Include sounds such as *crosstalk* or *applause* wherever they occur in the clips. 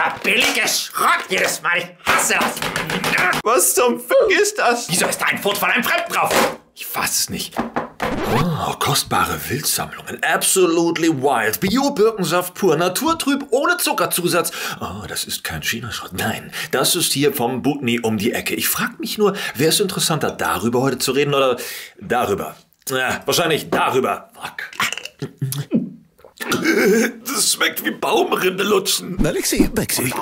Dieser billige Schrott jedes Mal. Ich hasse das. Was zum Fick ist das? Wieso ist da ein Foto von einem Fremden drauf? Ich fass es nicht. Oh, kostbare Wildsammlungen. Absolutely wild. Bio-Birkensaft pur. Naturtrüb ohne Zuckerzusatz. Oh, das ist kein Chinaschrott. Nein, das ist hier vom Butni um die Ecke. Ich frag mich nur, wäre es interessanter, darüber heute zu reden oder darüber? Ja, wahrscheinlich darüber. Fuck. Das schmeckt wie Baumrinde lutschen. Alexi, Bexi.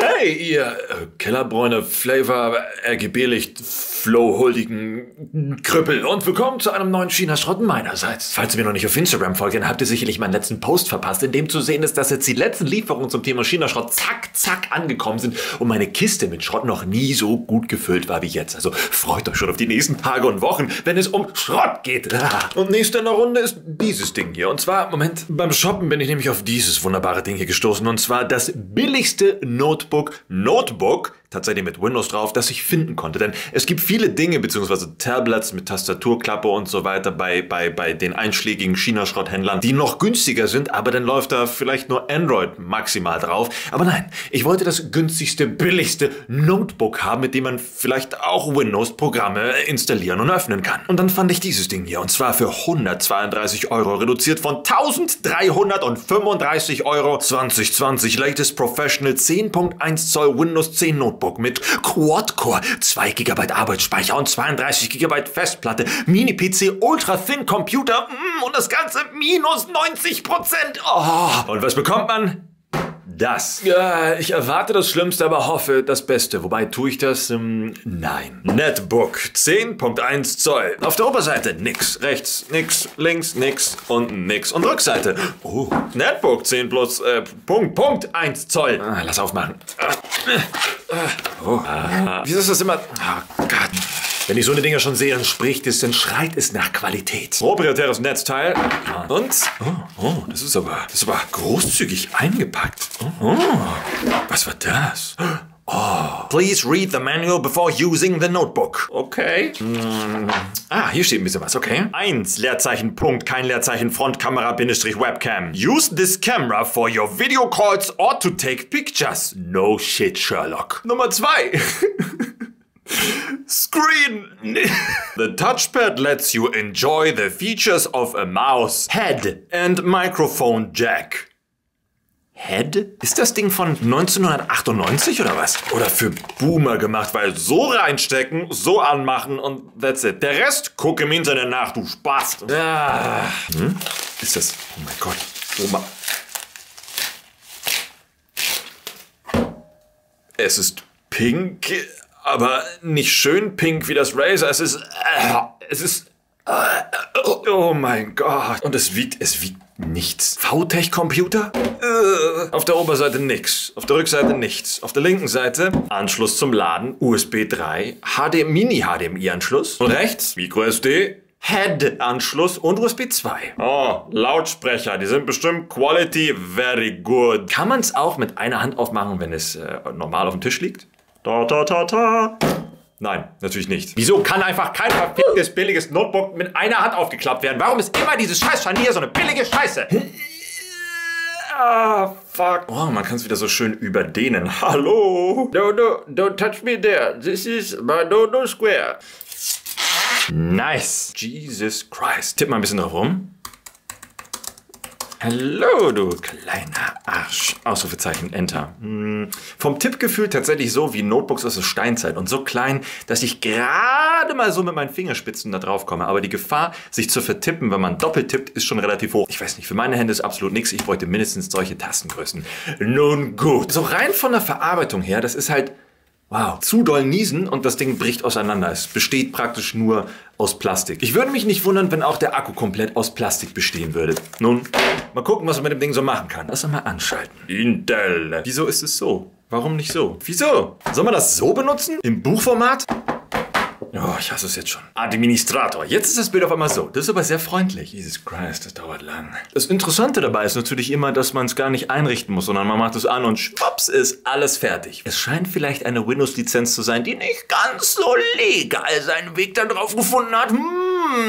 Hey, ihr äh, Kellerbräune, Flavor, RGB-Licht, Flow-huldigen Krüppel und willkommen zu einem neuen China-Schrott meinerseits. Falls ihr mir noch nicht auf Instagram folgt, dann habt ihr sicherlich meinen letzten Post verpasst, in dem zu sehen ist, dass jetzt die letzten Lieferungen zum Thema China-Schrott zack, zack angekommen sind und meine Kiste mit Schrott noch nie so gut gefüllt war wie jetzt. Also freut euch schon auf die nächsten Tage und Wochen, wenn es um Schrott geht. Und nächste in der Runde ist dieses Ding hier. Und zwar, Moment, beim Shoppen bin ich nämlich auf dieses wunderbare Ding hier gestoßen. Und zwar das billigste Notebook, Notebook, tatsächlich mit Windows drauf, das ich finden konnte. Denn es gibt viele Dinge, beziehungsweise Tablets mit Tastaturklappe und so weiter bei, bei, bei den einschlägigen China-Schrotthändlern, die noch günstiger sind, aber dann läuft da vielleicht nur Android maximal drauf. Aber nein, ich wollte das günstigste, billigste Notebook haben, mit dem man vielleicht auch Windows-Programme installieren und öffnen kann. Und dann fand ich dieses Ding hier, und zwar für 132 Euro, reduziert von 1335 Euro 2020. Latest Professional 10.1 Zoll Windows 10 Notebook mit Quad-Core, 2 GB Arbeitsspeicher und 32 GB Festplatte, Mini-PC, Ultra-Thin-Computer mm, und das Ganze minus 90%. Oh. Und was bekommt man? Das. Ja, ich erwarte das Schlimmste, aber hoffe das Beste. Wobei tue ich das? Ähm, nein. Netbook 10.1 Zoll. Auf der Oberseite nix. Rechts nix. Links nix. Unten nix. Und Rückseite. Oh. Netbook 10 plus äh, Punkt, Punkt 1 Zoll. Ah, lass aufmachen. Oh. Ah. Wieso ist das immer... Oh Gott. Wenn ich so eine Dinger schon sehe, dann spricht es, dann schreit es nach Qualität. Proprietäres Netzteil. Und? Oh, oh, das ist aber, das ist aber großzügig eingepackt. Oh, oh. Was war das? Oh. Please read the manual before using the notebook. Okay. Hm. Ah, hier steht ein bisschen was, okay. Eins, Leerzeichen, Punkt, kein Leerzeichen, Frontkamera, Bindestrich, Webcam. Use this camera for your video calls or to take pictures. No shit, Sherlock. Nummer zwei. *laughs* Screen! the touchpad lets you enjoy the features of a mouse, head and microphone jack. Head? Ist das Ding von 1998 oder was? Oder für Boomer gemacht, weil so reinstecken, so anmachen und that's it. Der Rest guck im Internet nach, du Spaß. Ah. Hm? Ist das. Oh mein Gott. Oma. Es ist pink aber nicht schön pink wie das Razer. Es ist, äh, es ist, äh, oh, mein Gott. Und es wiegt, es wiegt nichts. VTech-Computer? Äh, auf der Oberseite nichts. Auf der Rückseite nichts. Auf der linken Seite Anschluss zum Laden, USB 3, HD Mini-HDMI-Anschluss. Und rechts MicroSD, Head-Anschluss und USB 2. Oh, Lautsprecher, die sind bestimmt Quality very good. Kann man es auch mit einer Hand aufmachen, wenn es äh, normal auf dem Tisch liegt? Da, da, da, da. Nein, natürlich nicht. Wieso kann einfach kein verficktes billiges Notebook mit einer Hand aufgeklappt werden? Warum ist immer dieses scheiß Scharnier so eine billige Scheiße? Ah, fuck. Oh, man kann es wieder so schön überdehnen. Hallo? No, no, don't touch me there. This is my no, no square. Nice. Jesus Christ. Tipp mal ein bisschen drauf rum. Hallo, du kleiner Arsch. Ausrufezeichen, Enter. Hm. Vom Tippgefühl tatsächlich so wie Notebooks aus der Steinzeit und so klein, dass ich gerade mal so mit meinen Fingerspitzen da drauf komme. Aber die Gefahr, sich zu vertippen, wenn man doppelt tippt, ist schon relativ hoch. Ich weiß nicht, für meine Hände ist absolut nichts. Ich bräuchte mindestens solche Tastengrößen. Nun gut. So rein von der Verarbeitung her, das ist halt Wow. Zu doll niesen und das Ding bricht auseinander. Es besteht praktisch nur aus Plastik. Ich würde mich nicht wundern, wenn auch der Akku komplett aus Plastik bestehen würde. Nun, mal gucken, was man mit dem Ding so machen kann. Lass mal anschalten. Intel. Wieso ist es so? Warum nicht so? Wieso? Soll man das so benutzen? Im Buchformat? Oh, ich hasse es jetzt schon. Administrator. Jetzt ist das Bild auf einmal so. Das ist aber sehr freundlich. Jesus Christ, das dauert lang. Das Interessante dabei ist natürlich immer, dass man es gar nicht einrichten muss, sondern man macht es an und schwupps ist alles fertig. Es scheint vielleicht eine Windows-Lizenz zu sein, die nicht ganz so legal seinen Weg da drauf gefunden hat. Hm,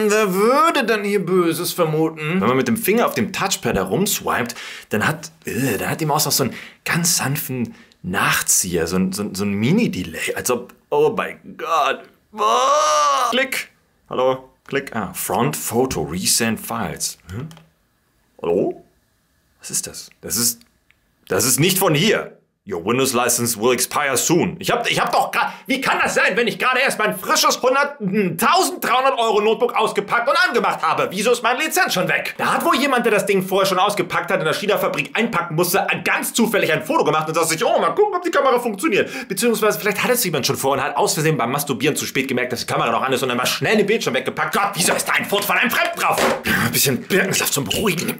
wer würde denn hier Böses vermuten? Wenn man mit dem Finger auf dem Touchpad herumswiped, dann hat, äh, dann hat die Maus noch so einen ganz sanften Nachzieher, so, ein- so, so ein Mini-Delay, als ob, oh mein Gott. Klick. Hallo, klick. Ah, Front Photo, Resend Files. Hm? Hallo? Was ist das? Das ist, das ist nicht von hier. Your Windows License will expire soon. Ich hab, ich hab doch gerade, wie kann das sein, wenn ich gerade erst mein frisches 100, 1300 Euro Notebook ausgepackt und angemacht habe? Wieso ist meine Lizenz schon weg? Da hat wohl jemand, der das Ding vorher schon ausgepackt hat, in der China-Fabrik einpacken musste, ganz zufällig ein Foto gemacht und sagt sich, oh, mal gucken, ob die Kamera funktioniert. Beziehungsweise vielleicht hat es jemand schon vor und hat aus Versehen beim Masturbieren zu spät gemerkt, dass die Kamera noch an ist und dann mal schnell den Bildschirm weggepackt. Gott, wieso ist da ein Foto von einem Fremden drauf? Ein bisschen Birkensaft zum Beruhigen.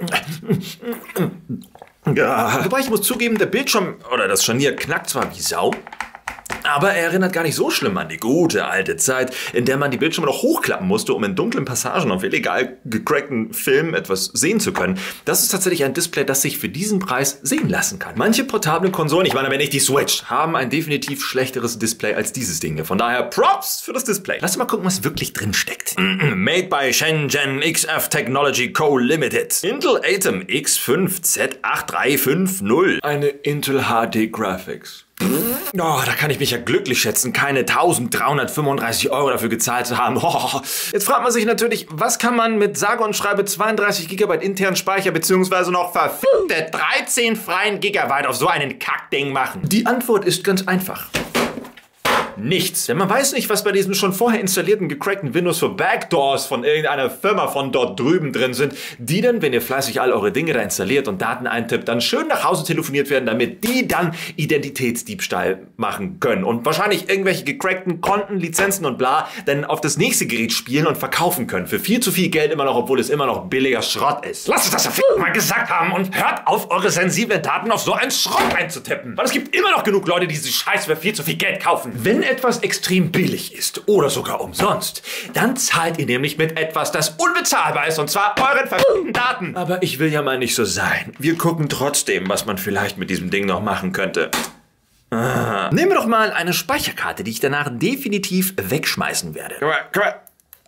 Ja. Wobei ich muss zugeben, der Bildschirm oder das Scharnier knackt zwar wie Sau, aber er erinnert gar nicht so schlimm an die gute alte Zeit, in der man die Bildschirme noch hochklappen musste, um in dunklen Passagen auf illegal gecrackten Filmen etwas sehen zu können. Das ist tatsächlich ein Display, das sich für diesen Preis sehen lassen kann. Manche portablen Konsolen, ich meine aber nicht die Switch, haben ein definitiv schlechteres Display als dieses Ding hier. Von daher Props für das Display. Lass uns mal gucken, was wirklich drin steckt. Made by Shenzhen XF Technology Co. Limited. Intel Atom X5 Z8350. Eine Intel HD Graphics. Oh, da kann ich mich ja glücklich schätzen, keine 1335 Euro dafür gezahlt zu haben. *laughs* Oh. Jetzt fragt man sich natürlich, was kann man mit sage und schreibe 32 GB internen Speicher beziehungsweise noch verfickte 13 freien Gigabyte auf so einen Kackding machen? Die Antwort ist ganz einfach. Nichts. Denn man weiß nicht, was bei diesem schon vorher installierten gecrackten Windows für Backdoors von irgendeiner Firma von dort drüben drin sind, die dann, wenn ihr fleißig all eure Dinge da installiert und Daten eintippt, dann schön nach Hause telefoniert werden, damit die dann Identitätsdiebstahl machen können und wahrscheinlich irgendwelche gecrackten Konten, Lizenzen und bla dann auf das nächste Gerät spielen und verkaufen können. Für viel zu viel Geld immer noch, obwohl es immer noch billiger Schrott ist. Lasst uns das verfickt mal gesagt haben und hört auf, eure sensiblen Daten auf so einen Schrott einzutippen. Weil es gibt immer noch genug Leute, die diese Scheiße für viel zu viel Geld kaufen. Wenn etwas extrem billig ist oder sogar umsonst, dann zahlt ihr nämlich mit etwas, das unbezahlbar ist und zwar euren verfickten Daten. Aber ich will ja mal nicht so sein. Wir gucken trotzdem, was man vielleicht mit diesem Ding noch machen könnte. Ah. Nehmen wir doch mal eine Speicherkarte, die ich danach definitiv wegschmeißen werde. Komm mal, komm mal.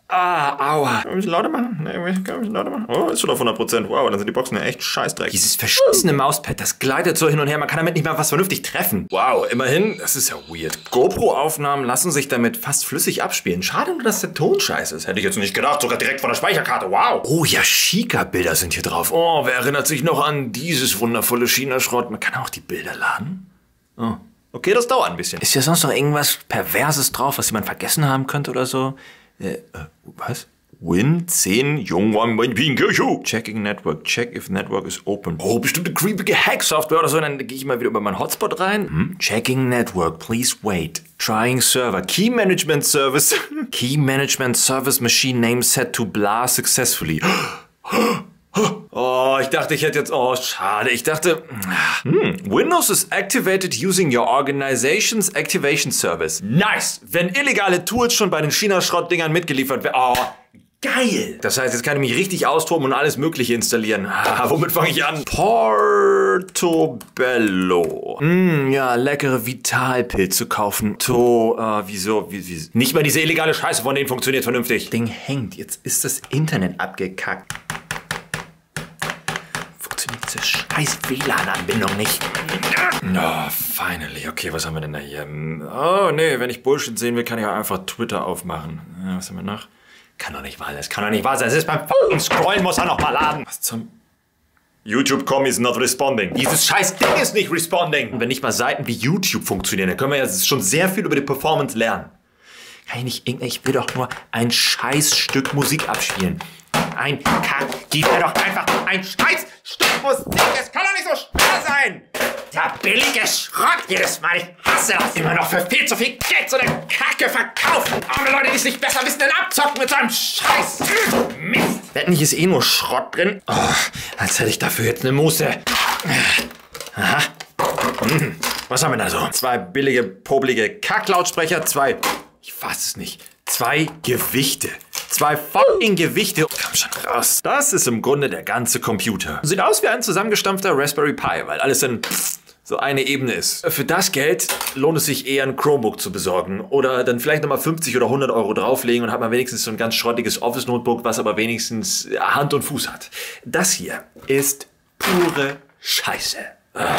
Ah, aua. Ein bisschen lauter machen? Nee, ein bisschen lauter machen? Oh, ist schon auf 100%. Wow, dann sind die Boxen ja echt scheißdreck. Dieses verschissene Mauspad, das gleitet so hin und her, man kann damit nicht mal was vernünftig treffen. Wow, immerhin, das ist ja weird. GoPro-Aufnahmen lassen sich damit fast flüssig abspielen. Schade nur, dass der Ton scheiße ist. Hätte ich jetzt nicht gedacht, sogar direkt von der Speicherkarte. Wow. Oh ja, Chica-Bilder sind hier drauf. Oh, wer erinnert sich noch an dieses wundervolle China-Schrott? Man kann auch die Bilder laden. Oh. Okay, das dauert ein bisschen. Ist ja sonst noch irgendwas Perverses drauf, was jemand vergessen haben könnte oder so? Äh, äh was? Win 10 Jungwang Pinkeshu. Checking Network. Check if Network is open. Oh, bestimmte creepige Hack-Software oder so. Dann gehe ich mal wieder über meinen Hotspot rein. Hm? Checking Network. Please wait. Trying Server. Key Management Service. *laughs* Key Management Service Machine Name set to blah successfully. *gasps* *gasps* Oh, ich dachte, ich hätte jetzt. Oh, schade. Ich dachte. Hm, Windows is activated using your organization's activation service. Nice! Wenn illegale Tools schon bei den China-Schrottdingern mitgeliefert werden. Oh, geil! Das heißt, jetzt kann ich mich richtig austoben und alles Mögliche installieren. *laughs* Ah, womit fange ich an? Portobello. Hm, ja, leckere Vitalpilze kaufen. To, äh, wieso? Wie, wie? Nicht mal diese illegale Scheiße von denen funktioniert vernünftig. Ding hängt. Jetzt ist das Internet abgekackt diese scheiß WLAN-Anbindung nicht. Oh, finally. Okay, was haben wir denn da hier? Oh, nee, wenn ich Bullshit sehen will, kann ich auch einfach Twitter aufmachen. Ja, was haben wir noch? Kann doch nicht wahr sein. Das kann doch nicht wahr sein. Es ist beim fucking Scrollen, muss er noch mal laden. Was zum... YouTube.com is not responding. Dieses scheiß Ding ist nicht responding. Und wenn nicht mal Seiten wie YouTube funktionieren, dann können wir ja schon sehr viel über die Performance lernen. Kann ich nicht. Ich will doch nur ein scheiß Stück Musik abspielen. Ein Kack. Gib mir doch einfach ein scheiß Stück Musik. Es kann doch nicht so schwer sein. Der billige Schrott jedes Mal. Ich hasse das. Immer noch für viel zu viel Geld so eine Kacke verkaufen. Arme Leute, die es nicht besser wissen, denn abzocken mit so einem Scheiß. Mist. Wetten, hier ist eh nur Schrott drin. Oh, als hätte ich dafür jetzt eine Muße. Aha. Hm. Was haben wir da so? Zwei billige, popelige Kacklautsprecher, zwei, ich fass es nicht, zwei Gewichte. Zwei fucking Gewichte. Komm schon raus. Das ist im Grunde der ganze Computer. Sieht aus wie ein zusammengestampfter Raspberry Pi, weil alles in so eine Ebene ist. Für das Geld lohnt es sich eher ein Chromebook zu besorgen oder dann vielleicht nochmal 50 oder 100 Euro drauflegen und hat man wenigstens so ein ganz schrottiges Office-Notebook, was aber wenigstens Hand und Fuß hat. Das hier ist pure Scheiße. Ah.